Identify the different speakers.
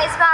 Speaker 1: boys, bye.